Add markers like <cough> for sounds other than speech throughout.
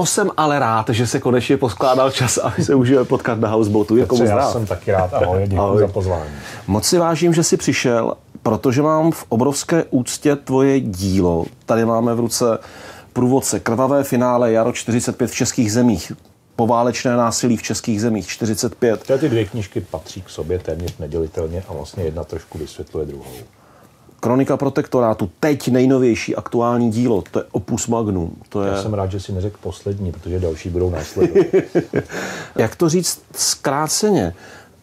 to jsem ale rád, že se konečně poskládal čas, aby se můžeme potkat na houseboatu. Jako Petře, já jsem taky rád. Ahoj, děkuji Ahoj. za pozvání. Moc si vážím, že jsi přišel, protože mám v obrovské úctě tvoje dílo. Tady máme v ruce průvodce Krvavé finále Jaro 45 v českých zemích poválečné násilí v českých zemích 45. Ty dvě knižky patří k sobě téměř nedělitelně a vlastně jedna trošku vysvětluje druhou. Kronika protektorátu, teď nejnovější aktuální dílo, to je Opus Magnum. To je... Já jsem rád, že si neřekl poslední, protože další budou následovat. <laughs> Jak to říct zkráceně?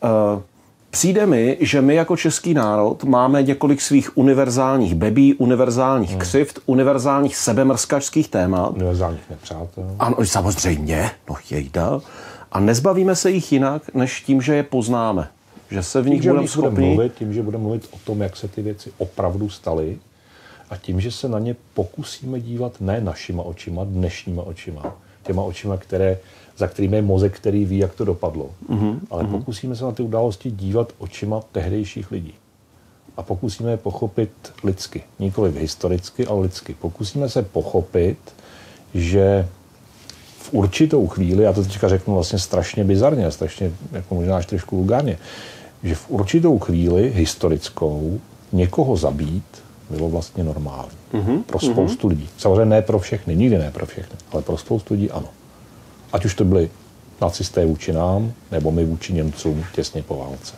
Uh, Přijde mi, že my jako český národ máme několik svých univerzálních bebí, univerzálních hmm. křivt, univerzálních sebemrskačských témat. Univerzálních nepřátel. Ano, samozřejmě, no jejda. A nezbavíme se jich jinak, než tím, že je poznáme. Že se v nich tím, budeme schopni... Budeme mluvit, tím, že budeme mluvit o tom, jak se ty věci opravdu staly a tím, že se na ně pokusíme dívat ne našima očima, dnešníma očima, těma očima, které za kterým je mozek, který ví, jak to dopadlo. Mm-hmm. Ale mhm. pokusíme se na ty události dívat očima tehdejších lidí. A pokusíme je pochopit lidsky. Nikoli historicky, ale lidsky. Pokusíme se pochopit, že v určitou chvíli, já to teďka řeknu vlastně strašně bizarně, strašně jako možná až trošku vulgárně, že v určitou chvíli historickou někoho zabít bylo vlastně normální. Mm-hmm. Pro spoustu mm-hmm. lidí. Samozřejmě ne pro všechny, nikdy ne pro všechny, ale pro spoustu lidí ano. Ať už to byli nacisté vůči nám, nebo my vůči Němcům těsně po válce.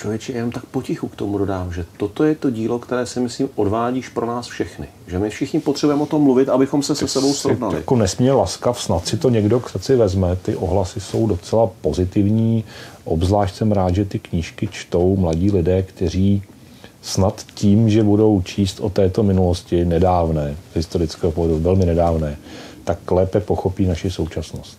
Člověče, jenom tak potichu k tomu dodám, že toto je to dílo, které si myslím odvádíš pro nás všechny. Že my všichni potřebujeme o tom mluvit, abychom se se sebou srovnali. Jako nesmírně laskav, snad si to někdo k srdci vezme. Ty ohlasy jsou docela pozitivní. Obzvlášť jsem rád, že ty knížky čtou mladí lidé, kteří snad tím, že budou číst o této minulosti nedávné, z historického pohledu velmi nedávné, tak lépe pochopí naši současnost.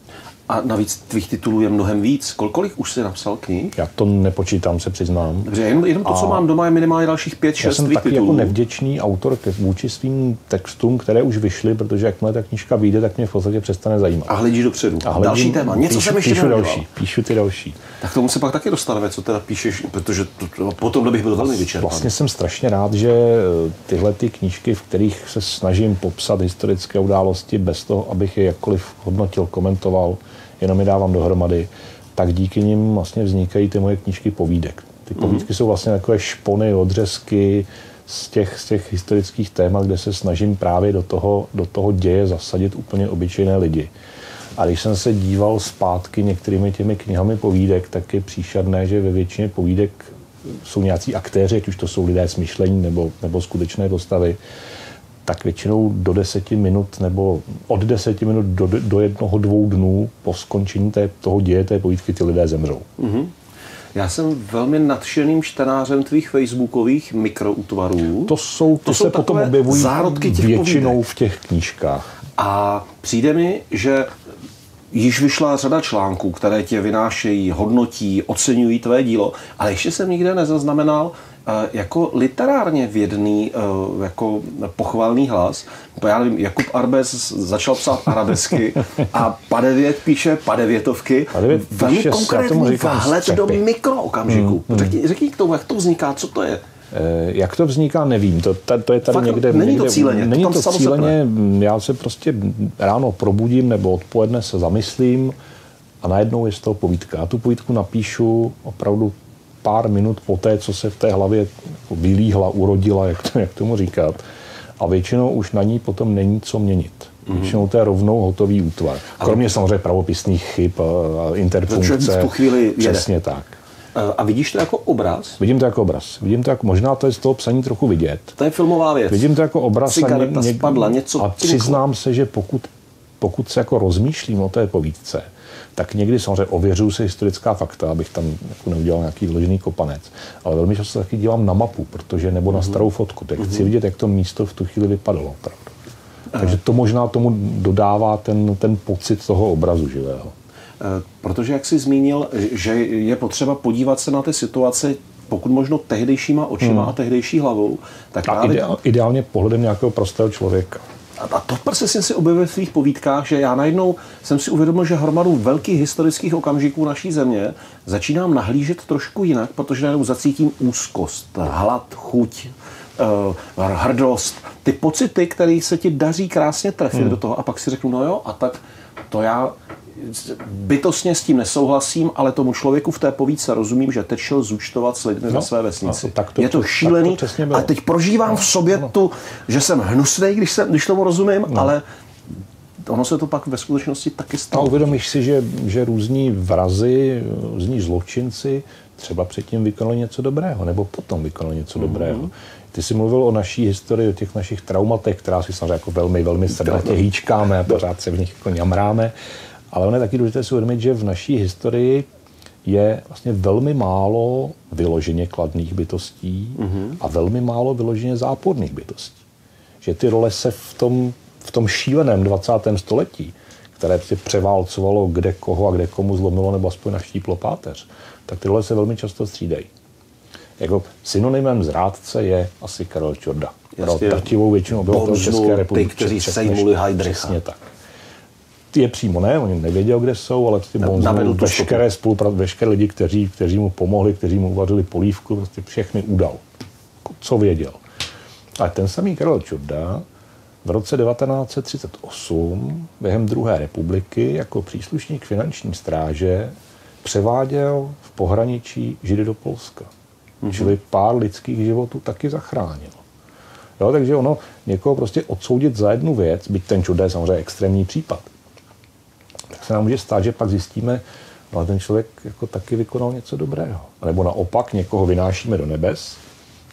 A navíc tvých titulů je mnohem víc. Kol, kolik už jsi napsal knih? Já to nepočítám, se přiznám. Dobře, jenom, jenom to, a co mám doma, je minimálně dalších pět, šest Já jsem taky titulů. jako nevděčný autor ke, vůči svým textům, které už vyšly, protože jakmile ta knížka vyjde, tak mě v podstatě přestane zajímat. A hledíš dopředu. A hledím, další téma. Něco píšu, jsem ještě píšu další, píšu ty další. Tak tomu se pak taky dostaneme, co teda píšeš, protože to, to, potom bych byl velmi vyčerpaný. Vlastně jsem strašně rád, že tyhle ty knížky, v kterých se snažím popsat historické události bez toho, abych je jakkoliv hodnotil, komentoval, jenom je dávám dohromady, tak díky nim vlastně vznikají ty moje knížky povídek. Ty mhm. povídky mm. jsou vlastně takové špony, odřezky z těch, z těch historických témat, kde se snažím právě do toho, do toho děje zasadit úplně obyčejné lidi. A když jsem se díval zpátky některými těmi knihami povídek, tak je příšerné, že ve většině povídek jsou nějací aktéři, ať už to jsou lidé s myšlení nebo, nebo skutečné postavy, tak většinou do deseti minut nebo od deseti minut do, do jednoho, dvou dnů po skončení té, toho děje té povídky ty lidé zemřou. Mm-hmm. Já jsem velmi nadšeným čtenářem tvých facebookových mikroutvarů. To jsou, to, to se potom objevují zárodky těch většinou povídek. v těch knížkách. A přijde mi, že již vyšla řada článků, které tě vynášejí, hodnotí, oceňují tvé dílo, ale ještě jsem nikde nezaznamenal jako literárně vědný, e, jako pochvalný hlas. Já nevím, Jakub Arbes začal psát arabesky <laughs> a Padevět píše padevětovky. Padevět Velmi konkrétní vhled do mikrookamžiku. Hmm, hmm. Řekni, řekni k tomu, jak to vzniká, co to je? E, jak to vzniká, nevím. To, to, to je tady Fakt, někde. Není někde, to cíleně. Není to, to cíleně. Já se prostě ráno probudím nebo odpoledne se zamyslím a najednou je z toho povídka. Já tu povídku napíšu opravdu pár minut po té, co se v té hlavě vylíhla, urodila, jak, to, jak tomu říkat. A většinou už na ní potom není co měnit. Mm-hmm. Většinou to je rovnou hotový útvar. Kromě samozřejmě pravopisných chyb a interfunkce. V tu chvíli Přesně jede. tak. A vidíš to jako obraz? Vidím to jako obraz. Vidím to jako, možná to je z toho psaní trochu vidět. To je filmová věc. Vidím to jako obraz. Cigareta a ně, spadla, něco. A přiznám se, že pokud, pokud se jako rozmýšlím o té povídce, tak někdy samozřejmě ověřuju si historická fakta, abych tam jako neudělal nějaký vložený kopanec. Ale velmi často taky dívám na mapu, protože nebo na mhm. starou fotku, tak chci mhm. vidět, jak to místo v tu chvíli vypadalo. Opravdu. Takže to možná tomu dodává ten, ten pocit toho obrazu živého. Eh, protože, jak jsi zmínil, že je potřeba podívat se na ty situace pokud možno tehdejšíma očima hmm. a tehdejší hlavou. Tak a právě... ideál, ideálně pohledem nějakého prostého člověka a to prostě jsem si objevil v svých povídkách, že já najednou jsem si uvědomil, že hromadu velkých historických okamžiků naší země začínám nahlížet trošku jinak, protože najednou zacítím úzkost, hlad, chuť, uh, hrdost, ty pocity, které se ti daří krásně trefit hmm. do toho a pak si řeknu, no jo, a tak to já bytostně s tím nesouhlasím, ale tomu člověku v té povídce rozumím, že teď šel zúčtovat s lidmi no, ve své vesnici. No, tak to, je to šílený to a teď prožívám no, v sobě no. tu, že jsem hnusný, když, jsem, když tomu rozumím, no. ale ono se to pak ve skutečnosti taky stalo. A uvědomíš si, že, že různí vrazy, různí zločinci třeba předtím vykonali něco dobrého, nebo potom vykonali něco mm-hmm. dobrého. Ty jsi mluvil o naší historii, o těch našich traumatech, která si samozřejmě jako velmi, velmi srdnatě hýčkáme a pořád se v nich jako ňamráme. Ale ono je taky důležité si uvědomit, že v naší historii je vlastně velmi málo vyloženě kladných bytostí mm-hmm. a velmi málo vyloženě záporných bytostí. Že ty role se v tom, v tom šíleném 20. století, které si převálcovalo kde koho a kde komu zlomilo nebo aspoň naštíplo páteř, tak ty role se velmi často střídají. Jako synonymem zrádce je asi Karel Čorda. Pro drtivou většinu obyvatel České republiky. Ty, kteří sejmuli Heidricha. Přesně tak je přímo ne, oni nevěděl, kde jsou, ale prostě Bonzou, veškeré, spolupra- veškeré lidi, kteří, kteří mu pomohli, kteří mu uvařili polívku, prostě všechny udal, co věděl. Ale ten samý Karel Čurda v roce 1938 během druhé republiky jako příslušník finanční stráže převáděl v pohraničí Židy do Polska. Mm-hmm. Čili pár lidských životů taky zachránil. Jo, takže ono někoho prostě odsoudit za jednu věc, byť ten čudé je samozřejmě extrémní případ, tak se nám může stát, že pak zjistíme, no ale ten člověk jako taky vykonal něco dobrého. Nebo naopak někoho vynášíme do nebes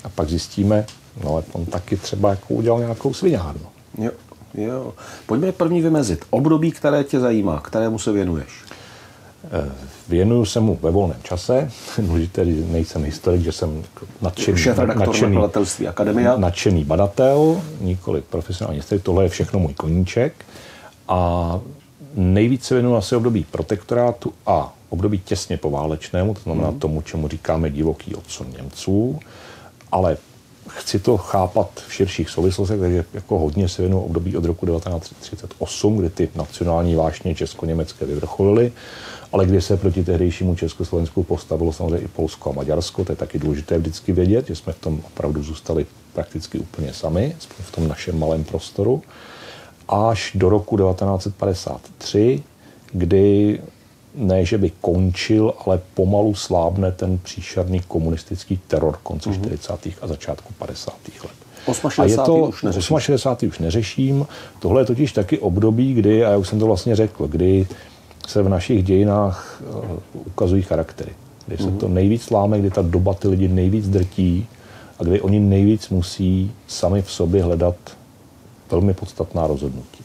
a pak zjistíme, no ale on taky třeba jako udělal nějakou sviňárnu. Jo, jo. Pojďme první vymezit. Období, které tě zajímá, kterému se věnuješ. Eh, věnuju se mu ve volném čase. <laughs> Důležité, nejsem historik, že jsem nadšený, nadšený, akademia. nadšený badatel, nikoli profesionální historik. Tohle je všechno můj koníček. A nejvíce se věnuju asi období protektorátu a období těsně poválečnému, to znamená mm. tomu, čemu říkáme divoký odsun Němců, ale chci to chápat v širších souvislostech, takže jako hodně se věnuju období od roku 1938, kdy ty nacionální vášně česko-německé vyvrcholily, ale kdy se proti tehdejšímu Československu postavilo samozřejmě i Polsko a Maďarsko, to je taky důležité vždycky vědět, že jsme v tom opravdu zůstali prakticky úplně sami, v tom našem malém prostoru až do roku 1953, kdy ne, že by končil, ale pomalu slábne ten příšerný komunistický teror konce mm-hmm. 40. a začátku 50. let. 68. A je to, už neřeším. 68. už neřeším. Tohle je totiž taky období, kdy, a já už jsem to vlastně řekl, kdy se v našich dějinách uh, ukazují charaktery. Kdy mm-hmm. se mhm. to nejvíc láme, kdy ta doba ty lidi nejvíc drtí a kdy oni nejvíc musí sami v sobě hledat velmi podstatná rozhodnutí.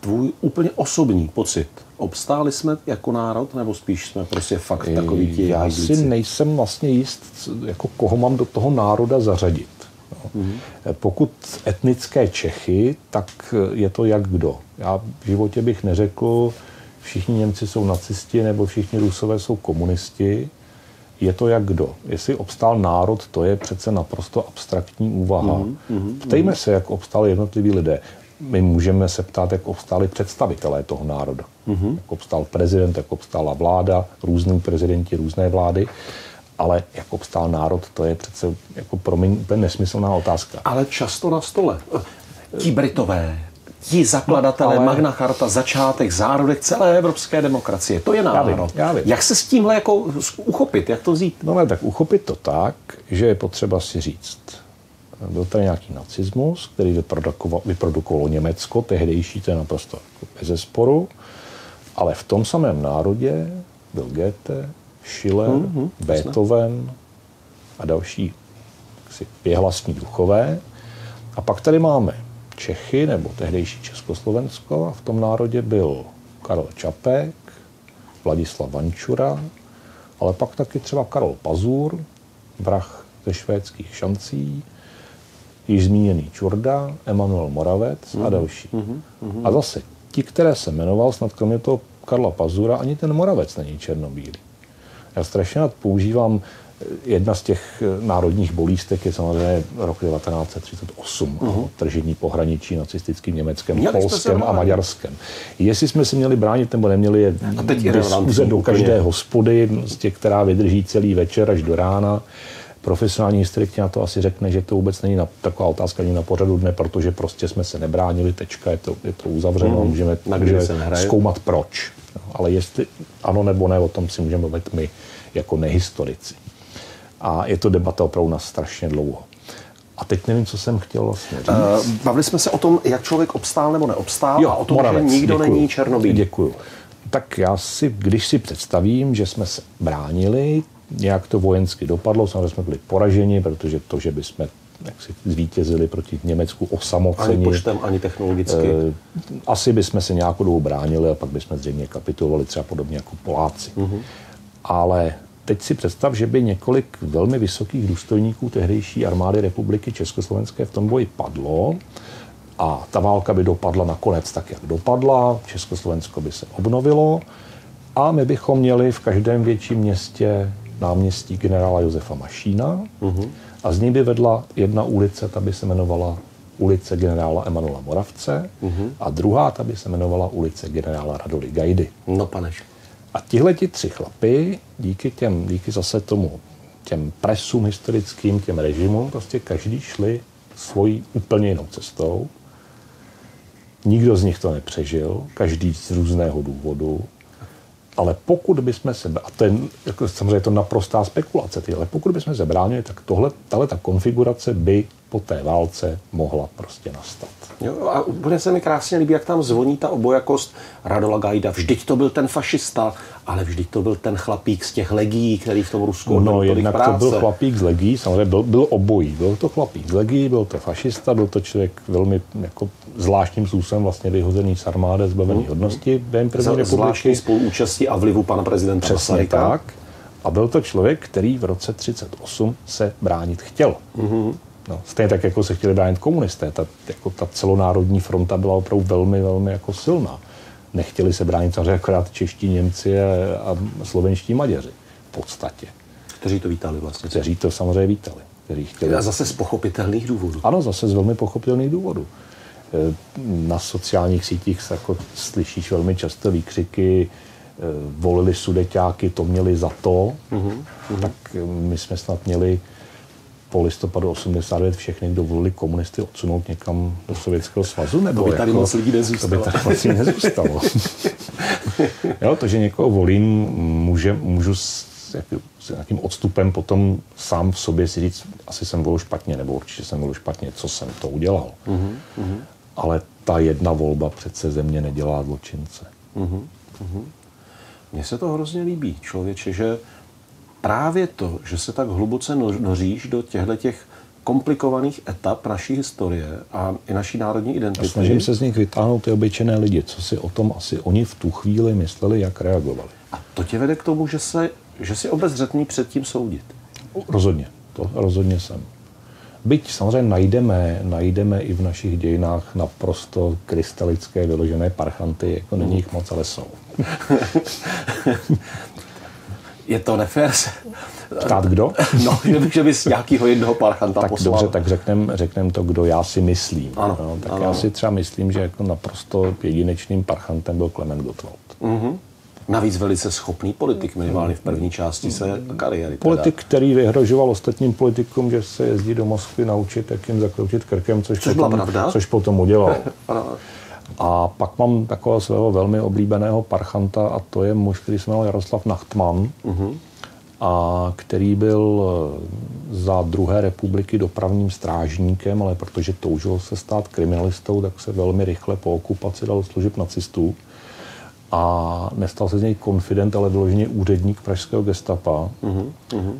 Tvůj úplně osobní pocit. Obstáli jsme jako národ, nebo spíš jsme prostě fakt takový ti Já si nejsem vlastně jist, jako koho mám do toho národa zařadit. No. Mm-hmm. Pokud etnické Čechy, tak je to jak kdo. Já v životě bych neřekl, všichni Němci jsou nacisti nebo všichni Rusové jsou komunisti je to jak kdo. Jestli obstál národ, to je přece naprosto abstraktní úvaha. Mm-hmm, Ptejme se, jak obstáli jednotliví lidé. My můžeme se ptát, jak obstáli představitelé toho národa. Mm-hmm. Jak obstál prezident, jak obstála vláda, různí prezidenti, různé vlády. Ale jak obstál národ, to je přece jako promiň, nesmyslná otázka. Ale často na stole. Ti Britové, ti zakladatelé, no, ale... Magna Charta, začátek, zárodek celé evropské demokracie. To je národ. Já vím, já vím. Jak se s tímhle jako uchopit? Jak to vzít? No ne, tak uchopit to tak, že je potřeba si říct, byl tady nějaký nacismus, který vyprodukovalo, vyprodukovalo Německo, tehdejší, to je naprosto jako bez zesporu, ale v tom samém národě byl Goethe, Schiller, mm-hmm, Beethoven a další si věhlasní duchové. A pak tady máme Čechy nebo tehdejší Československo a v tom národě byl Karel Čapek, Vladislav Vančura, ale pak taky třeba Karol Pazur, vrah ze švédských šancí, již zmíněný Čurda, Emanuel Moravec a mhm. další. Mm-hmm. A zase ti, které se jmenoval, snad kromě toho Karla Pazura, ani ten Moravec není černobílý. Já strašně rád používám Jedna z těch eh, národních bolístek je samozřejmě rok 1938, uh-huh. tržení pohraničí nacistickým Německem, měli Polskem a Maďarskem. Jestli jsme si měli bránit nebo neměli, je diskuze do každé hospody, z těch, která vydrží celý večer až do rána. Profesionální historik na to asi řekne, že to vůbec není na, taková otázka ani na pořadu dne, protože prostě jsme se nebránili, tečka, je to, je to uzavřeno, mm. můžeme, můžeme zkoumat proč. No, ale jestli ano nebo ne, o tom si můžeme mluvit my jako nehistorici. A je to debata opravdu na strašně dlouho. A teď nevím, co jsem chtěl vlastně říct. Uh, bavili jsme se o tom, jak člověk obstál nebo neobstál jo, a o tom, Moravec, že nikdo děkuju, není černobílý. Děkuju. Tak já si, když si představím, že jsme se bránili, nějak to vojensky dopadlo, samozřejmě jsme byli poraženi, protože to, že bychom jak si zvítězili proti Německu osamoceni. Ani počtem, ani technologicky. E, asi bychom se nějakou dobu bránili a pak bychom zřejmě kapitulovali třeba podobně jako Poláci. Uh-huh. Ale teď si představ, že by několik velmi vysokých důstojníků tehdejší armády republiky Československé v tom boji padlo a ta válka by dopadla nakonec tak, jak dopadla, Československo by se obnovilo a my bychom měli v každém větším městě náměstí generála Josefa Mašína uh-huh. a z ní by vedla jedna ulice, ta by se jmenovala ulice generála Emanuela Moravce uh-huh. a druhá ta by se jmenovala ulice generála Radoli Gajdy. No paneš. A tihle ti tři chlapy, díky těm, díky zase tomu, těm presům historickým, těm režimům, prostě každý šli svojí úplně jinou cestou. Nikdo z nich to nepřežil, každý z různého důvodu. Ale pokud bychom se, a to je, jako samozřejmě to naprostá spekulace, ale pokud bychom se bránili, tak tohle, tahle ta konfigurace by po té válce mohla prostě nastat. Jo, a úplně se mi krásně líbí, jak tam zvoní ta obojakost Radola Gajda. Vždyť to byl ten fašista, ale vždyť to byl ten chlapík z těch legí, který v tom Rusku No, jednak práce. to byl chlapík z legí, samozřejmě byl, byl obojí. Byl to chlapík z legí, byl to fašista, byl to člověk velmi jako zvláštním způsobem vlastně vyhozený z armády, zbavený mm. hodnosti během první republiky. Zvláštní spoluúčastí a vlivu pana prezidenta Přesně Masaryka. tak. A byl to člověk, který v roce 38 se bránit chtěl. Mm-hmm. No, stejně tak, jako se chtěli bránit komunisté. Ta, jako ta celonárodní fronta byla opravdu velmi, velmi jako silná. Nechtěli se bránit samozřejmě akorát čeští Němci a, a slovenští Maďaři v podstatě. Kteří to vítali vlastně. Kteří to samozřejmě vítali. Kteří chtěli... A zase z pochopitelných důvodů. Ano, zase z velmi pochopitelných důvodů. E, na sociálních sítích se jako slyšíš velmi často výkřiky, e, volili sudeťáky, to měli za to, mm-hmm. tak my jsme snad měli po listopadu 89 všechny, kdo volili komunisty, odsunout někam do Sovětského svazu? Nebo to by tady jako, moc lidí nezůstalo. To by tady moc lidí nezůstalo. <laughs> jo, to, že někoho volím, může, můžu s, jak, s nějakým odstupem potom sám v sobě si říct, asi jsem volil špatně, nebo určitě jsem volil špatně, co jsem to udělal. Uh-huh, Ale ta jedna volba přece země nedělá zločince. Uh-huh, uh-huh. Mně se to hrozně líbí, člověče, že právě to, že se tak hluboce noříš do těchto těch komplikovaných etap naší historie a i naší národní identity. A snažím se z nich vytáhnout ty obyčejné lidi, co si o tom asi oni v tu chvíli mysleli, jak reagovali. A to tě vede k tomu, že, se, že si obezřetný před tím soudit. Rozhodně, to rozhodně jsem. Byť samozřejmě najdeme, najdeme i v našich dějinách naprosto krystalické vyložené parchanty, jako není jich moc, ale jsou. <laughs> je to nefér se... Ptát kdo? <laughs> No, že bys nějakýho jednoho parchanta tak poslal. Dobře, tak řekneme řeknem to, kdo já si myslím. Ano, no, tak ano. já si třeba myslím, že jako naprosto jedinečným parchantem byl Klement Gottwald. Mm-hmm. Navíc velice schopný politik, minimálně v první části se kariéry. Politik, teda. který vyhrožoval ostatním politikům, že se jezdí do Moskvy naučit, jak jim zakroutit krkem, což, což, potom, pravda? což potom udělal. <laughs> A pak mám takového svého velmi oblíbeného parchanta a to je muž, který se jmenoval Jaroslav Nachtman, uh-huh. a který byl eh, za druhé republiky dopravním strážníkem, ale protože toužil se stát kriminalistou, tak se velmi rychle po okupaci dal služeb nacistů. A nestal se z něj konfident, ale vyloženě úředník pražského gestapa. Uh-huh.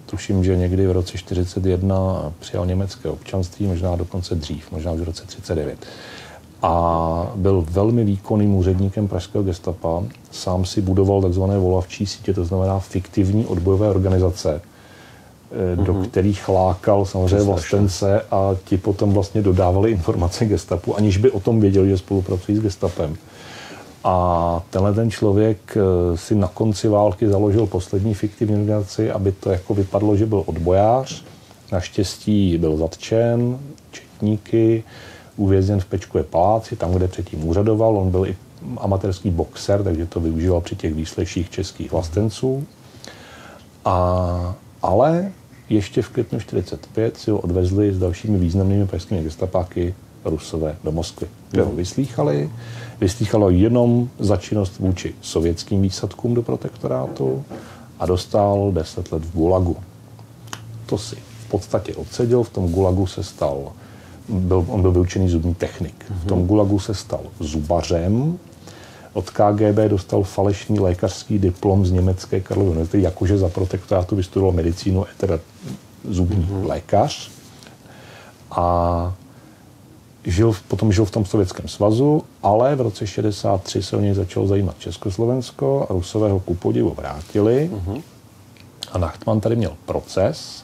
Tuším, že někdy v roce 1941 přijal německé občanství, možná dokonce dřív, možná už v roce 1939 a byl velmi výkonným úředníkem pražského gestapa. Sám si budoval takzvané volavčí sítě, to znamená fiktivní odbojové organizace, mm-hmm. do mhm. kterých lákal samozřejmě vlastence a ti potom vlastně dodávali informace gestapu, aniž by o tom věděli, že spolupracují s gestapem. A tenhle ten člověk eh, si na konci války založil poslední fiktivní organizaci, aby to jako vypadlo, že byl odbojář. Naštěstí byl zatčen, četníky, uvězněn v Pečkové paláci, tam, kde předtím úřadoval. On byl i amatérský boxer, takže to využíval při těch výsleších českých vlastenců. A, ale ještě v květnu 45 si ho odvezli s dalšími významnými pražskými gestapáky Rusové do Moskvy, kde ho vyslýchali. Vyslýchalo jenom za činnost vůči sovětským výsadkům do protektorátu a dostal 10 let v Gulagu. To si v podstatě odseděl, v tom Gulagu se stal, byl, on byl vyučený zubní technik, v tom Gulagu se stal zubařem, od KGB dostal falešný lékařský diplom z německé Karlovy univerzity, jakože za protektorátu vystudoval medicínu, teda zubní mm-hmm. lékař. A žil, potom žil v tom Sovětském svazu, ale v roce 63 se o něj začal zajímat Československo a Rusové ho ku podivu vrátili. Mm-hmm. A Nachtman tady měl proces,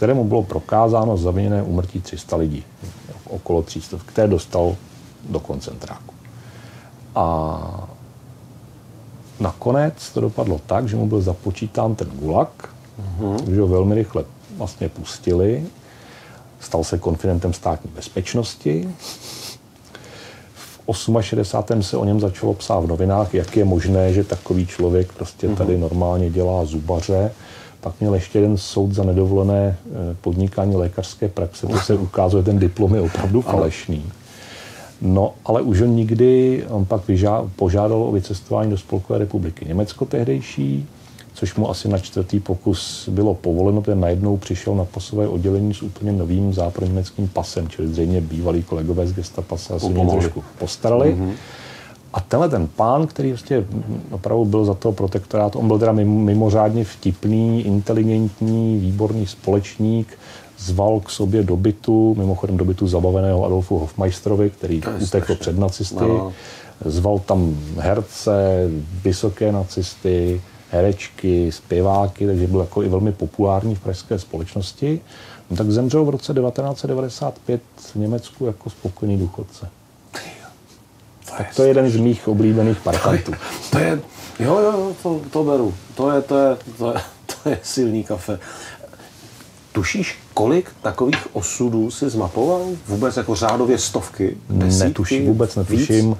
kterému bylo prokázáno zaviněné umrtí 300 lidí, okolo 300, které dostal do koncentráku. A nakonec to dopadlo tak, že mu byl započítán ten gulag, mm-hmm. že ho velmi rychle vlastně pustili. Stal se konfidentem státní bezpečnosti. V 68. se o něm začalo psát v novinách, jak je možné, že takový člověk prostě tady normálně dělá zubaře. Pak měl ještě jeden soud za nedovolené eh, podnikání lékařské praxe, to se ukázalo, že ten diplom je opravdu falešný. No, ale už on nikdy, on pak vyžá, požádal o vycestování do Spolkové republiky Německo tehdejší, což mu asi na čtvrtý pokus bylo povoleno, ten najednou přišel na pasové oddělení s úplně novým západněmeckým pasem, čili zřejmě bývalí kolegové z gestapa se asi trošku postarali. Mm-hmm. A tenhle ten pán, který vlastně opravdu byl za toho protektorát, on byl teda mimořádně vtipný, inteligentní, výborný společník, zval k sobě do bytu, mimochodem do bytu zabaveného Adolfu Hofmeisterovi, který utekl před nacisty. No. Zval tam herce, vysoké nacisty, herečky, zpěváky, takže byl jako i velmi populární v pražské společnosti. No, tak zemřel v roce 1995 v Německu jako spokojený důchodce. To tak to je jeden z mých oblíbených parkantů. To je, jo, jo, to, to beru. To je, to je, to je, to je silný kafe. Tušíš, kolik takových osudů si zmapoval? Vůbec jako řádově stovky? Desítky, netuším, vůbec netuším. Víc?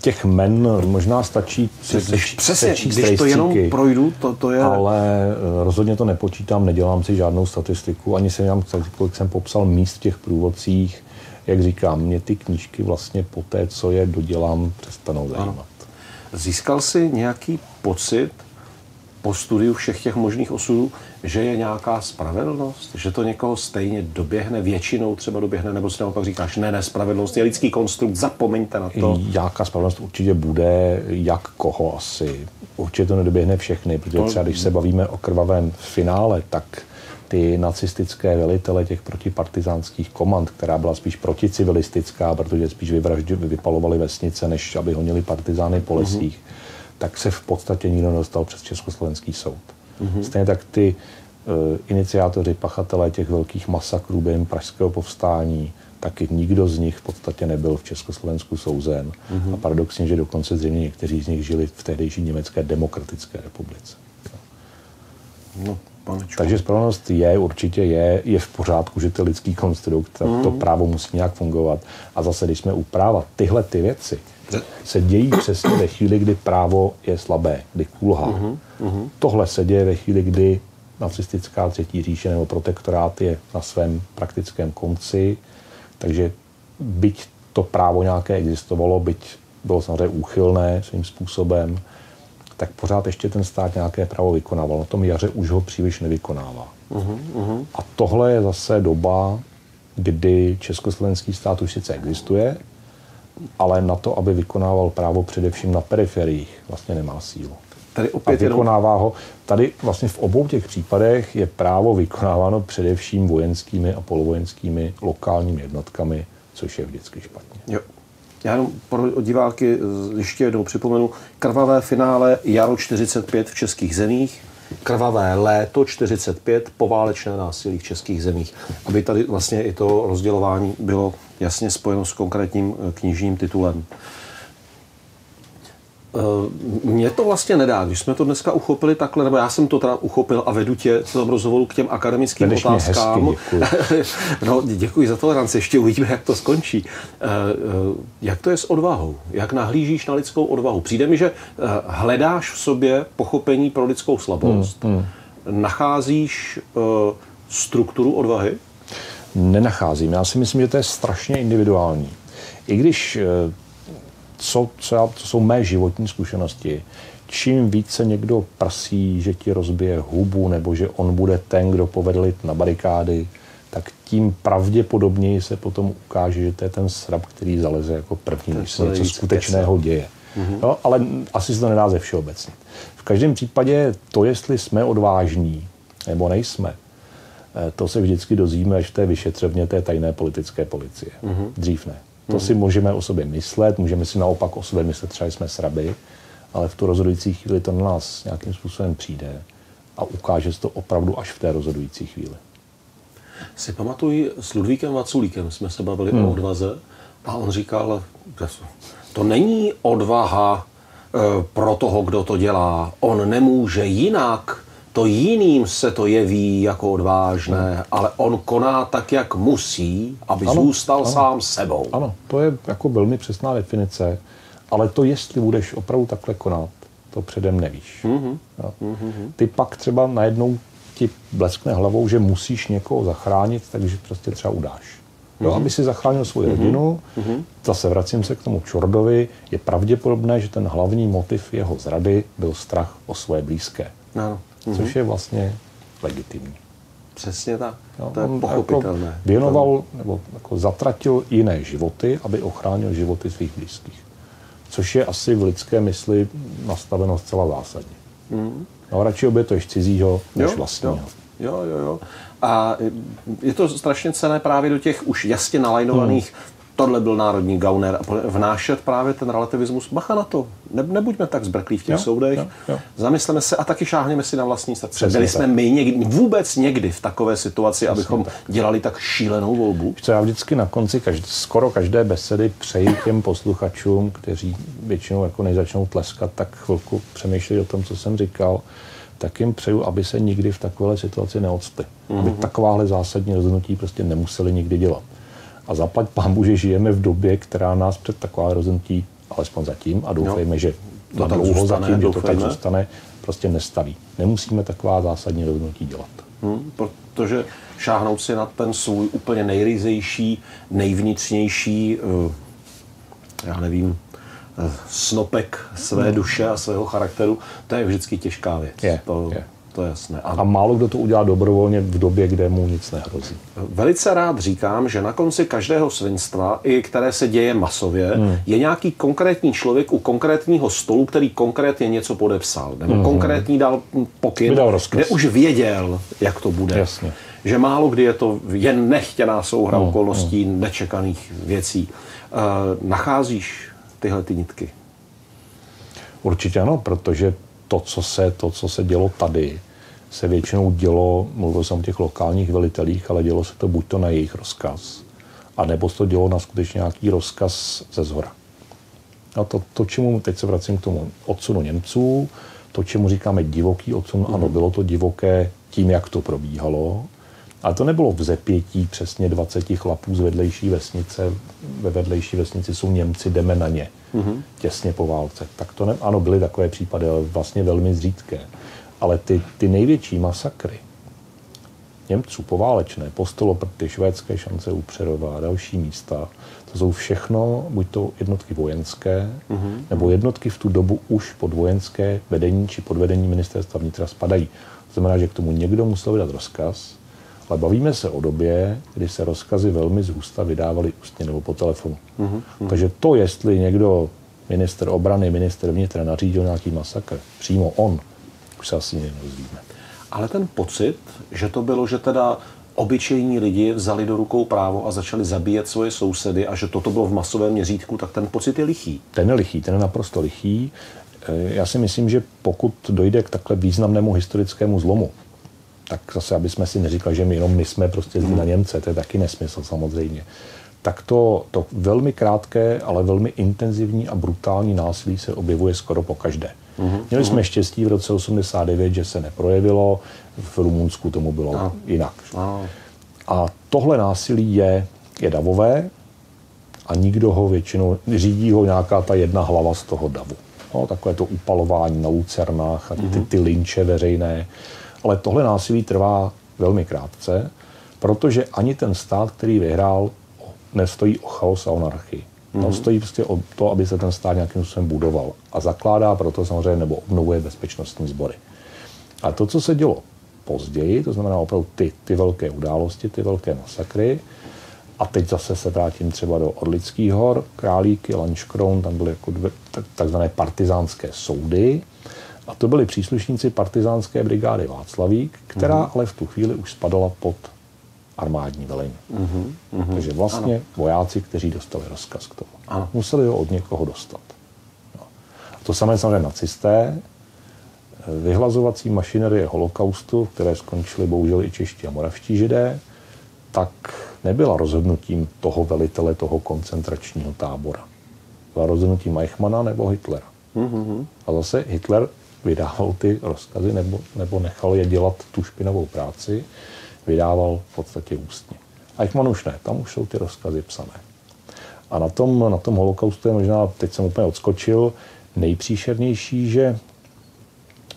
Těch men možná stačí když, přesně, když to jenom projdu, to, to je... Ale eh, rozhodně to nepočítám, nedělám si žádnou statistiku, ani se nemám, kolik jsem popsal míst v těch průvodcích. Jak říkám, mě ty knížky vlastně po té, co je dodělám, přestanou zajímat. Ano. Získal jsi nějaký pocit, po studiu všech těch možných osudů, že je nějaká spravedlnost, že to někoho stejně doběhne, většinou třeba doběhne, nebo si naopak říkáš, ne, ne, spravedlnost je lidský konstrukt, zapomeňte na to. Jaká spravedlnost určitě bude, jak koho asi. Určitě to nedoběhne všechny, protože třeba když se bavíme o krvavém finále, tak ty nacistické velitele těch protipartizánských komand, která byla spíš proticivilistická, protože spíš vyvraždili, vypalovali vesnice, než aby honili partizány po lesích. Mm-hmm tak se v podstatě nikdo nedostal přes Československý soud. Mm-hmm. Stejně tak ty uh, iniciátoři, pachatelé těch velkých masakrů během pražského povstání, taky nikdo z nich v podstatě nebyl v Československu souzen. Mm-hmm. A paradoxně, že dokonce zřejmě někteří z nich žili v tehdejší Německé demokratické republice. No, Takže spravedlnost je, určitě je, je v pořádku, že to lidský konstrukt, tak mm. to právo musí nějak fungovat. A zase, když jsme u práva tyhle ty věci, se dějí přesně ve chvíli, kdy právo je slabé, kdy kulhá. Uh-huh. Tohle se děje ve chvíli, kdy nacistická třetí říše nebo protektorát je na svém praktickém konci, takže byť to právo nějaké existovalo, byť bylo samozřejmě úchylné svým způsobem, tak pořád ještě ten stát nějaké právo vykonával. Na tom jaře už ho příliš nevykonává. Uh-huh, uh-huh. A tohle je zase doba, kdy československý stát už sice existuje, ale na to, aby vykonával právo především na periferiích, vlastně nemá sílu. Tady opět a vykonává jenom... ho. Tady vlastně v obou těch případech je právo vykonáváno především vojenskými a polovojenskými lokálními jednotkami, což je vždycky špatně. Jo. Já jenom pro diváky ještě jednou připomenu. Krvavé finále Jaro 45 v českých zemích, krvavé léto 45, poválečné násilí v českých zemích. Aby tady vlastně i to rozdělování bylo jasně spojeno s konkrétním eh, knižním titulem. Eh, mně to vlastně nedá, když jsme to dneska uchopili takhle, nebo já jsem to teda uchopil a vedu tě v tom rozhovoru k těm akademickým Vedeš otázkám. Hezky, děkuji. <laughs> no, děkuji za toleranci, ještě uvidíme, jak to skončí. Eh, jak to je s odvahou? Jak nahlížíš na lidskou odvahu? Přijde mi, že hledáš v sobě pochopení pro lidskou slabost, hmm, hmm. nacházíš strukturu odvahy? Nenacházím. Já si myslím, že to je strašně individuální. I když, eh, co, co, já, co jsou mé životní zkušenosti, čím více někdo prsí, že ti rozbije hubu, nebo že on bude ten, kdo povede lid na barikády, tak tím pravděpodobněji se potom ukáže, že to je ten srab, který zaleze jako první, když se něco skutečného kesa. děje. Mm-hmm. No, ale asi se to nedá ze všeobecně. V každém případě to, jestli jsme odvážní nebo nejsme, eh, to se vždycky dozvíme až v té vyšetřovně té tajné politické policie. Mm-hmm. Dřív ne. To mm-hmm. si můžeme o sobě myslet, můžeme si naopak o sobě myslet, třeba jsme sraby, ale v tu rozhodující chvíli to na nás nějakým způsobem přijde a ukáže se to opravdu až v té rozhodující chvíli. Si pamatuj, s Ludvíkem Vaculíkem jsme se bavili hmm. o odvaze a on říkal, to není odvaha e, pro toho, kdo to dělá. On nemůže jinak, to jiným se to jeví jako odvážné, ale on koná tak, jak musí, aby ano, zůstal ano. sám sebou. Ano, to je jako velmi přesná definice, ale to, jestli budeš opravdu takhle konat, to předem nevíš. Mm-hmm. Mm-hmm. Ty pak třeba najednou ti bleskne hlavou, že musíš někoho zachránit, takže prostě třeba udáš. Jo, mm-hmm. aby si zachránil svou mm-hmm. rodinu, mm-hmm. zase vracím se k tomu Čordovi, je pravděpodobné, že ten hlavní motiv jeho zrady byl strach o svoje blízké. Ano. Mm-hmm. Což je vlastně legitimní. Přesně tak. Jo, to je jako pochopitelné. Jako věnoval nebo jako zatratil jiné životy, aby ochránil životy svých blízkých. Což je asi v lidské mysli nastaveno zcela zásadně. Mm. No, radši obětuješ cizího, než vlastního. Jo, jo, jo. A je to strašně cené právě do těch už jasně nalajnovaných hmm tohle byl národní gauner a vnášet právě ten relativismus. Bacha na to, ne, nebuďme tak zbrklí v těch jo, soudech, jo, jo. zamysleme se a taky šáhneme si na vlastní srdce. Byli tak. jsme my někdy, vůbec někdy v takové situaci, Přesně abychom tak. dělali tak šílenou volbu? Co já vždycky na konci každé, skoro každé besedy přeji těm posluchačům, kteří většinou jako nezačnou tleskat, tak chvilku přemýšleli o tom, co jsem říkal, tak jim přeju, aby se nikdy v takové situaci neodstli. Mm-hmm. Aby mhm. takováhle zásadní rozhodnutí prostě nemuseli nikdy dělat. A zaplať pán že žijeme v době, která nás před taková rozhodnutí, alespoň zatím, a doufejme, no, že to na dlouho zůstane, zatím, doufejme. že to tak zůstane, prostě nestaví. Nemusíme taková zásadní rozhodnutí dělat. Hmm, protože šáhnout si na ten svůj úplně nejryzejší, nejvnitřnější, uh, já nevím, uh, snopek své no. duše a svého charakteru, to je vždycky těžká věc. Je, to, je to je jasné. A, a málo kdo to udělá dobrovolně v době, kde mu nic nehrozí. Velice rád říkám, že na konci každého svinstva, i které se děje masově, hmm. je nějaký konkrétní člověk u konkrétního stolu, který konkrétně něco podepsal, nebo hmm. konkrétní dal pokyn, dal kde už věděl, jak to bude. Jasně. Že málo kdy je to jen nechtěná souhra hmm. okolností, hmm. nečekaných věcí. Uh, nacházíš tyhle ty nitky? Určitě ano, protože to, co se, to, co se dělo tady, se většinou dělo, mluvil jsem o těch lokálních velitelích, ale dělo se to buď to na jejich rozkaz, a nebo se to dělo na skutečně nějaký rozkaz ze zhora. A to, to, čemu, teď se vracím k tomu odsunu Němců, to, čemu říkáme divoký odsun, mm. ano, mhm. bylo to divoké tím, jak to probíhalo, ale to nebylo v zepětí přesně 20 chlapů z vedlejší vesnice. Ve vedlejší vesnici jsou Němci, jdeme na ně. Mm-hmm. Těsně po válce. Tak to ne, ano, byly takové případy, ale vlastně velmi zřídké. Ale ty, ty největší masakry Němců poválečné, Postoloprty, švédské šance u Přerova a další místa, to jsou všechno buď to jednotky vojenské, mm-hmm. nebo jednotky v tu dobu už pod vojenské vedení či pod vedení ministerstva vnitra spadají. To znamená, že k tomu někdo musel vydat rozkaz, ale bavíme se o době, kdy se rozkazy velmi zhusta vydávaly ústně nebo po telefonu. Mm-hmm. Takže to, jestli někdo, minister obrany, minister vnitra, nařídil nějaký masakr, přímo on, už se asi nedozvíme. Ale ten pocit, že to bylo, že teda obyčejní lidi vzali do rukou právo a začali zabíjet svoje sousedy a že toto bylo v masovém měřítku, tak ten pocit je lichý. Ten je lichý, ten je naprosto lichý. E, já si myslím, že pokud dojde k takhle významnému historickému zlomu, tak zase, aby jsme si neříkali, že my jenom my jsme prostě zlí na Němce, to je taky nesmysl samozřejmě. Tak to, to velmi krátké, ale velmi intenzivní a brutální násilí se objevuje skoro po každé. Mm-hmm. Měli jsme štěstí v roce 89, že se neprojevilo, v Rumunsku tomu bylo no. jinak. No. A tohle násilí je, je davové a nikdo ho většinou, řídí ho nějaká ta jedna hlava z toho davu. No, takové to upalování na lucernách a ty, ty, ty linče veřejné. Ale tohle násilí trvá velmi krátce, protože ani ten stát, který vyhrál, nestojí o chaos a anarchii. Mm-hmm. No, stojí prostě o to, aby se ten stát nějakým způsobem budoval. A zakládá proto samozřejmě nebo obnovuje bezpečnostní sbory. A to, co se dělo později, to znamená opravdu ty, ty velké události, ty velké masakry, a teď zase se vrátím třeba do Orlických hor, Králíky, Lanškroun, tam byly jako dvě, takzvané partizánské soudy. A to byli příslušníci partizánské brigády Václavík, která mm-hmm. ale v tu chvíli už spadala pod armádní velení. Mm-hmm. Takže vlastně ano. vojáci, kteří dostali rozkaz k tomu. Ano. Museli ho od někoho dostat. No. A to samé samozřejmě nacisté, vyhlazovací mašinerie holokaustu, které skončily bohužel i čeští a moravští židé, tak nebyla rozhodnutím toho velitele toho koncentračního tábora. Byla rozhodnutím Eichmana nebo Hitlera. Mm-hmm. A zase Hitler vydával ty rozkazy nebo, nebo nechal je dělat tu špinavou práci, vydával v podstatě ústně. Eichmann už ne, tam už jsou ty rozkazy psané. A na tom, na tom holokaustu je možná, teď jsem úplně odskočil, nejpříšernější, že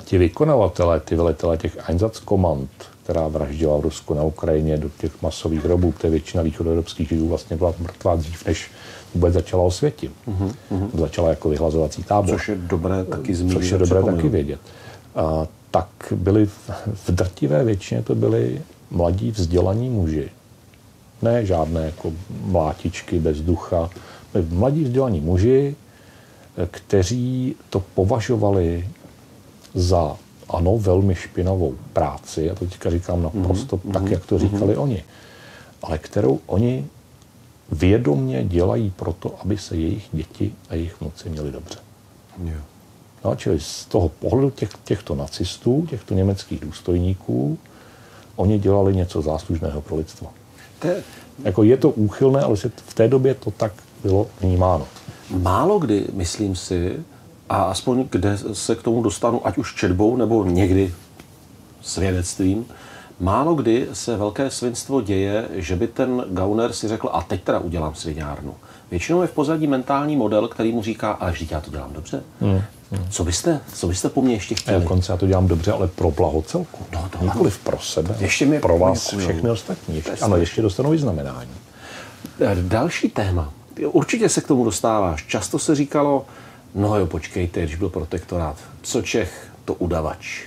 ti vykonavatelé, ty velitelé těch Einsatzkommand, která vraždila v Rusku na Ukrajině do těch masových hrobů, kde většina východoevropských židů vlastně byla mrtvá dřív, než vůbec začala o světě. Mm-hmm. Začala jako vyhlazovací tábor. Což je dobré taky zmínit. Což je dobré taky vědět. A, tak byli v drtivé většině to byli mladí vzdělaní muži. Ne žádné jako mlátičky bez ducha. Mladí vzdělaní muži, kteří to považovali za ano, velmi špinavou práci, a to teďka říkám naprosto mm-hmm. tak, jak to mhm. říkali mm-hmm. oni, ale kterou oni vědomně dělají proto, aby se jejich děti a jejich vnuci měli dobře. Yeah. No, čili z toho pohledu těch, těchto nacistů, těchto německých důstojníků, oni dělali něco záslužného pro lidstvo. je... Jako je to úchylné, ale v té době to tak bylo vnímáno. Málo kdy, myslím si, a aspoň kde se k tomu dostanu, ať už četbou nebo někdy svědectvím, málo kdy se velké svinstvo děje, že by ten gauner si řekl, a teď teda udělám sviňárnu. Většinou je v pozadí mentální model, který mu říká, ale vždyť já to dělám dobře. Hmm. Hmm. Co, byste, co byste po mně ještě chtěli? A dokonce já to dělám dobře, ale pro blaho celku. No, to Nikoliv pro sebe, ještě mi pro vás všechny ostatní. Ještě, ano, ještě dostanou vyznamenání. Další téma. Určitě se k tomu dostáváš. Často se říkalo, No jo, počkejte, když byl protektorát. Co Čech, to udavač.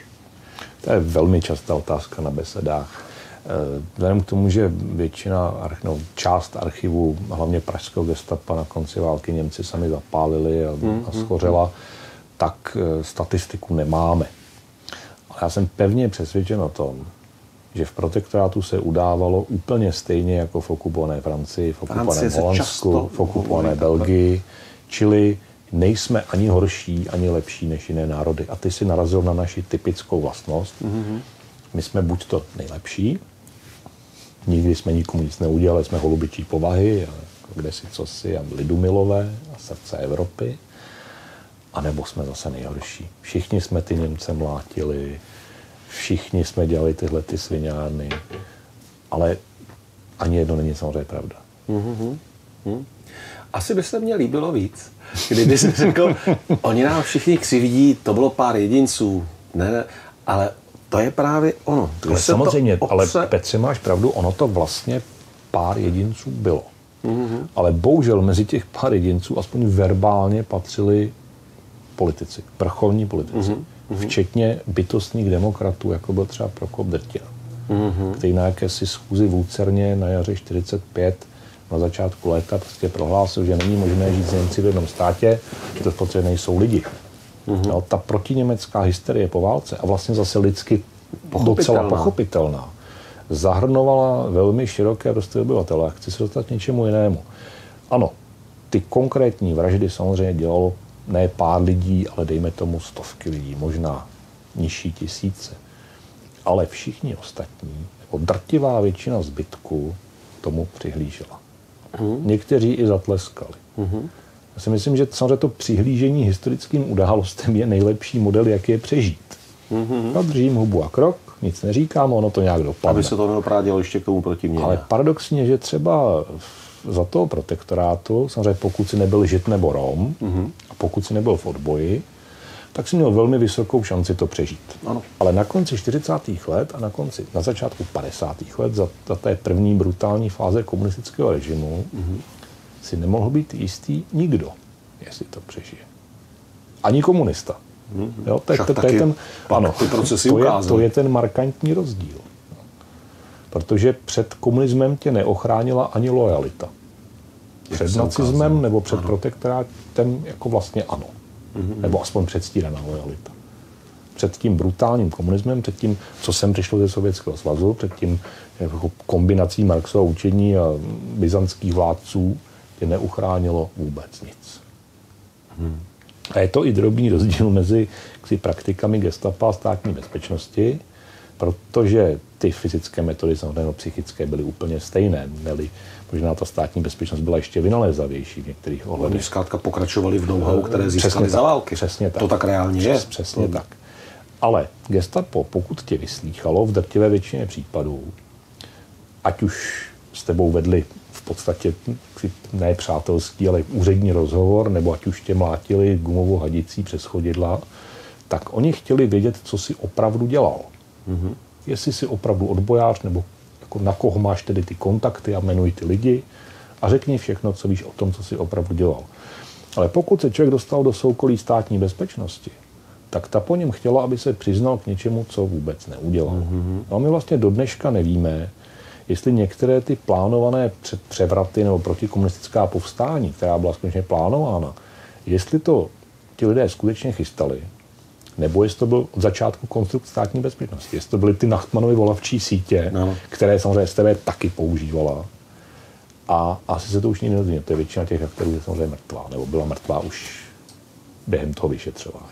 To je velmi častá otázka na besedách. Eh, vzhledem k tomu, že většina, no, část archivu, hlavně pražského gestapa na konci války Němci sami zapálili a, a schořela, mm, tak eh, statistiku nemáme. Ale já jsem pevně přesvědčen o tom, že v protektorátu se udávalo úplně stejně jako v okupované Francii, v okupovaném Holandsku, v okupované Belgii, čili nejsme ani horší, ani lepší než jiné národy. A ty si narazil na naši typickou vlastnost. Mm-hmm. My jsme buď to nejlepší, nikdy jsme nikomu nic neudělali, jsme holubičí povahy, a kde si co si, a lidumilové a srdce Evropy, anebo jsme zase nejhorší. Všichni jsme ty Němce mlátili, všichni jsme dělali tyhle ty sviňárny, ale ani jedno není samozřejmě pravda. Mm-hmm. Asi by se mně líbilo víc, kdyby se řekl, oni nám všichni křividí, to bylo pár jedinců, ne, ale to je právě ono. Ale samozřejmě, obce... ale Petře, máš pravdu, ono to vlastně pár jedinců bylo. Mm-hmm. Ale bohužel mezi těch pár jedinců aspoň verbálně patřili politici, vrcholní politici. Mm-hmm. Včetně bytostních demokratů, jako byl třeba Prokop Drtina, mm-hmm. který na jakési schůzi v Úcerně na jaře 45 na začátku léta prostě prohlásil, že není možné žít s Němci v jednom státě, že to v podstatě nejsou lidi. Mm-hmm. No, ta protiněmecká hysterie po válce a vlastně zase lidsky pochopitelná. docela pochopitelná, zahrnovala velmi široké vrstvy obyvatel. A chci se dostat k něčemu jinému. Ano, ty konkrétní vraždy samozřejmě dělalo ne pár lidí, ale dejme tomu stovky lidí, možná nižší tisíce. Ale všichni ostatní, jako drtivá většina zbytku, tomu přihlížela. Mm. Někteří i zatleskali. Mm. Já si myslím, že samozřejmě to přihlížení historickým událostem je nejlepší model, jak je přežít. Mm-hmm. No, držím hubu a krok, nic neříkám, ono to nějak dopadne. Aby se to neoprádělo ještě k tomu proti mě. Ale paradoxně, že třeba za toho protektorátu, samozřejmě pokud si nebyl žid nebo rom, mm-hmm. a pokud si nebyl v odboji, tak si měl velmi vysokou šanci to přežít. Ano. Ale na konci 40. let a na konci, na začátku 50. let, za, za té první brutální fáze komunistického režimu, mm-hmm. si nemohl být jistý nikdo, jestli to přežije. Ani komunista. Mm-hmm. Jo, to, je, to, to je ten, ano, ty procesy to, je, to je ten markantní rozdíl. Protože před komunismem tě neochránila ani lojalita. Před nacismem nebo před ano. protektorátem jako vlastně ano. Mm-hmm. Nebo aspoň předstíraná lojalita. Před tím brutálním komunismem, před tím, co sem přišlo ze Sovětského svazu, před tím jako kombinací Marxova učení a byzantských vládců tě neuchránilo vůbec nic. Mm. A je to i drobný rozdíl mezi ksi, praktikami gestapa a státní bezpečnosti, protože ty fyzické metody, samozřejmě psychické, byly úplně stejné. Měly, možná ta státní bezpečnost byla ještě vynalézavější v některých ohledech. Oni zkrátka pokračovali v know které získali přesně za války. Přesně tak. To tak reálně Přes, je. Přesně hmm. tak. Ale gestapo, pokud tě vyslýchalo v drtivé většině případů, ať už s tebou vedli v podstatě ne přátelský, ale úřední rozhovor, nebo ať už tě mlátili gumovou hadicí přes chodidla, tak oni chtěli vědět, co si opravdu dělal. Mm-hmm. Jestli jsi opravdu odbojář, nebo na koho máš tedy ty kontakty a jmenuj ty lidi a řekni všechno, co víš o tom, co jsi opravdu dělal. Ale pokud se člověk dostal do soukolí státní bezpečnosti, tak ta po něm chtěla, aby se přiznal k něčemu, co vůbec neudělal. Mm-hmm. A my vlastně do dneška nevíme, jestli některé ty plánované převraty nebo protikomunistická povstání, která byla skutečně plánována, jestli to ti lidé skutečně chystali, nebo jestli to byl od začátku konstrukt státní bezpečnosti, jestli to byly ty Nachtmanovy volavčí sítě, no. které samozřejmě STB taky používala. A asi se to už nikdy nedozvíme. To je většina těch aktérů je samozřejmě mrtvá, nebo byla mrtvá už během toho vyšetřování.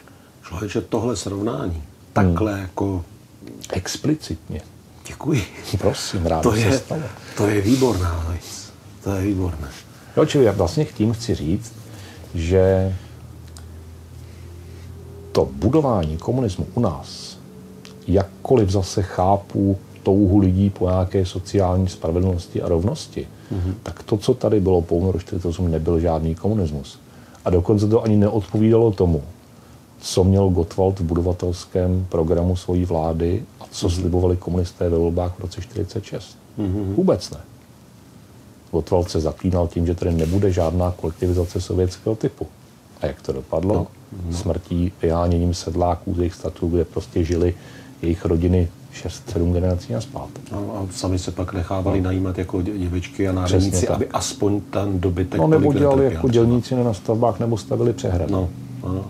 Člověče, tohle srovnání, takhle hmm. jako... Explicitně. Děkuji. Prosím, rád to je, stalo. To je výborná věc. To je výborné. Jo, čili já vlastně tím chci říct, že to budování komunismu u nás, jakkoliv zase chápu touhu lidí po nějaké sociální spravedlnosti a rovnosti, mm-hmm. tak to, co tady bylo po únoru 48, nebyl žádný komunismus. A dokonce to ani neodpovídalo tomu, co měl Gottwald v budovatelském programu svojí vlády a co mm-hmm. slibovali komunisté ve volbách v roce 46. Mm-hmm. Vůbec ne. Gottwald se zaklínal tím, že tady nebude žádná kolektivizace sovětského typu. A jak to dopadlo? No. Smrtí, vyháněním sedláků z jejich statů, kde prostě žili jejich rodiny 6-7 generací naspát. No, a sami se pak nechávali no. najímat jako děvečky a národníci, aby aspoň ten dobytek... No nebo dělali jako dělníci na stavbách nebo stavili přehrady. No, no.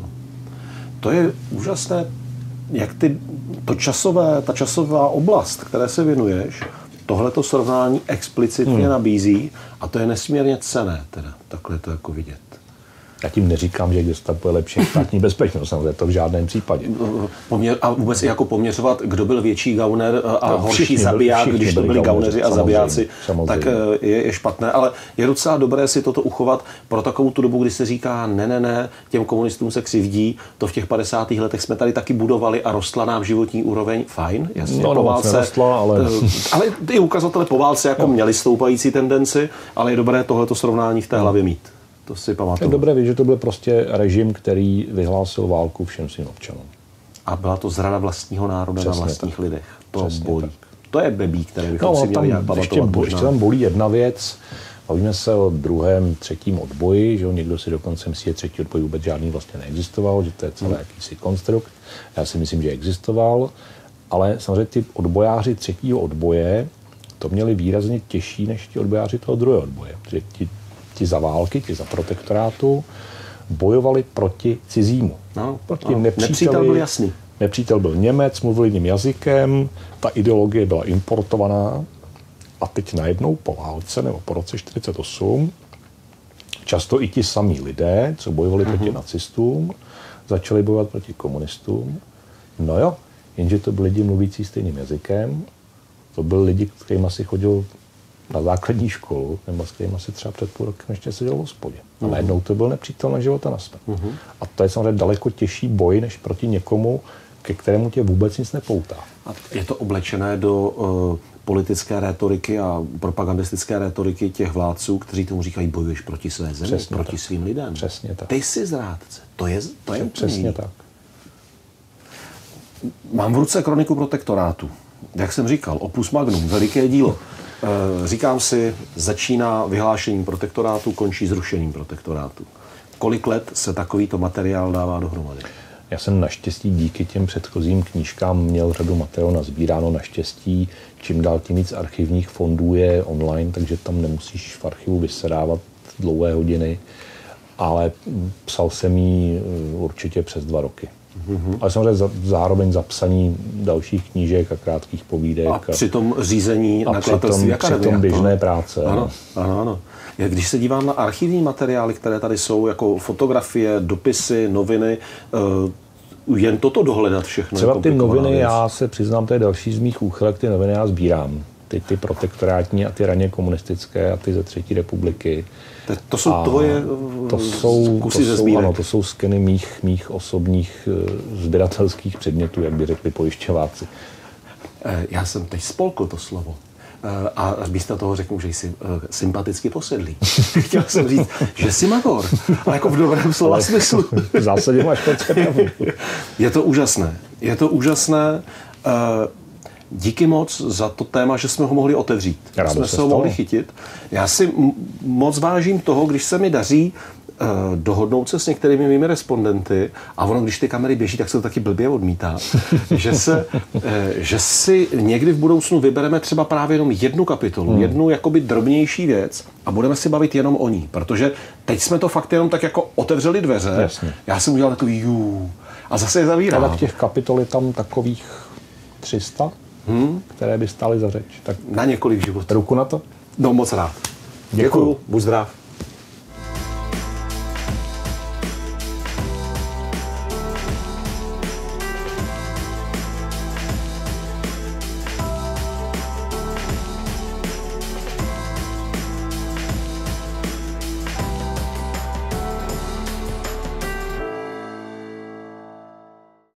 To je úžasné, jak ty, to časové, ta časová oblast, které se věnuješ, tohleto srovnání explicitně hmm. nabízí a to je nesmírně cené, teda, takhle to jako vidět. Já tím neříkám, že gestapo je lepší státní bezpečnost, samozřejmě to v žádném případě. Poměr, a vůbec jako poměřovat, kdo byl větší gauner a no, horší zabiják, když to byli gauneři, a zabijáci, samozřejmě. tak eh, je, je špatné. Ale je docela dobré si toto uchovat pro takovou tu dobu, kdy se říká, ne, ne, ne, těm komunistům se křivdí, to v těch 50. letech jsme tady taky budovali a rostla nám životní úroveň, fajn, jasně, no, po válce. Nerostla, ale... Eh, ale ty ukazatele po válce jako no. měli stoupající tendenci, ale je dobré tohleto srovnání v té hlavě mít. To si pamatuju. Je dobré vidět, že to byl prostě režim, který vyhlásil válku všem svým občanům. A byla to zrada vlastního národa Přesně na vlastních tak. lidech. To Přesně bolí. Tak. To je bebí, který bychom no, si měli tam ještě, ještě tam bolí jedna věc. Bavíme se o druhém, třetím odboji, že jo, někdo si dokonce myslí, že třetí odboj vůbec žádný vlastně neexistoval, že to je celý hmm. jakýsi konstrukt. Já si myslím, že existoval, ale samozřejmě ty odbojáři třetího odboje to měli výrazně těžší než ti odbojáři toho druhého odboje. Že ti ti za války, ti za protektorátu, bojovali proti cizímu. No, proti no, nepříteli, nepřítel byl jasný. Nepřítel byl Němec, mluvil jiným jazykem, ta ideologie byla importovaná a teď najednou po válce nebo po roce 48 často i ti samí lidé, co bojovali uh-huh. proti mhm. nacistům, začali bojovat proti komunistům. No jo, jenže to byli lidi mluvící stejným jazykem, to byli lidi, kterým asi chodil na základní školu, nebo s kterým asi třeba před půl rokem ještě seděl v hospodě. A mhm. najednou to byl nepřítel na života na. Uh-huh. A to je samozřejmě daleko těžší boj, než proti někomu, ke kterému tě vůbec nic nepoutá. A je to oblečené do uh, politické rétoriky a propagandistické rétoriky těch vládců, kteří tomu říkají, bojuješ proti své zemi, Přesně proti tak. svým lidem. Přesně tak. Ty jsi zrádce. To je, to je Přesně tak. mám v ruce kroniku protektorátu. Jak jsem říkal, opus magnum, veliké dílo. Eh, říkám si, začíná vyhlášení protektorátu, končí zrušením protektorátu. Kolik let se takovýto materiál dává dohromady? Já jsem naštěstí díky těm předchozím knížkám měl řadu materiálu nazbíráno. Naštěstí čím dál tím víc archivních fondů je online, takže tam nemusíš v archivu vysedávat dlouhé hodiny, ale psal jsem ji eh, určitě přes dva roky. Mm-hmm. Ale samozřejmě za, zároveň zapsaní dalších knížek a krátkých povídek. A, a při tom řízení a při tom, při tom běžné ano. práce. Ano, ano, ano. Když se dívám na archivní materiály, které tady jsou, jako fotografie, dopisy, noviny, uh, jen toto dohledat všechno. Třeba ty noviny, věc. já se přiznám, to je další z mých úchylek, ty noviny já sbírám. Ty, ty protektorátní a ty raně komunistické a ty ze třetí republiky. To, jsou a tvoje to jsou, kusy to jsou, ano, to jsou skeny mých, mých osobních uh, sběratelských předmětů, jak by řekli pojišťováci. Eh, já jsem teď spolkl to slovo. Eh, a místo toho řeknu, že jsi sympaticky posedlý. <laughs> Chtěl jsem říct, že jsi magor, ale jako v dobrém slova ale smyslu. v zásadě máš. <laughs> Je to úžasné. Je to úžasné. Díky moc za to téma, že jsme ho mohli otevřít. Rád jsme se ho mohli chytit. Já si moc vážím toho, když se mi daří uh, dohodnout se s některými mými respondenty a ono, když ty kamery běží, tak se to taky blbě odmítá, <laughs> že, se, uh, že si někdy v budoucnu vybereme třeba právě jenom jednu kapitolu, hmm. jednu jakoby drobnější věc a budeme si bavit jenom o ní, protože teď jsme to fakt jenom tak jako otevřeli dveře. Jasně. Já jsem udělal takový jú a zase je zavírám. Ale těch kapitol je tam takových 300? Hmm. které by stály za řeč. Tak na několik životů. Ruku na to? No moc rád. Děkuju. Děkuju. Buď zdrav.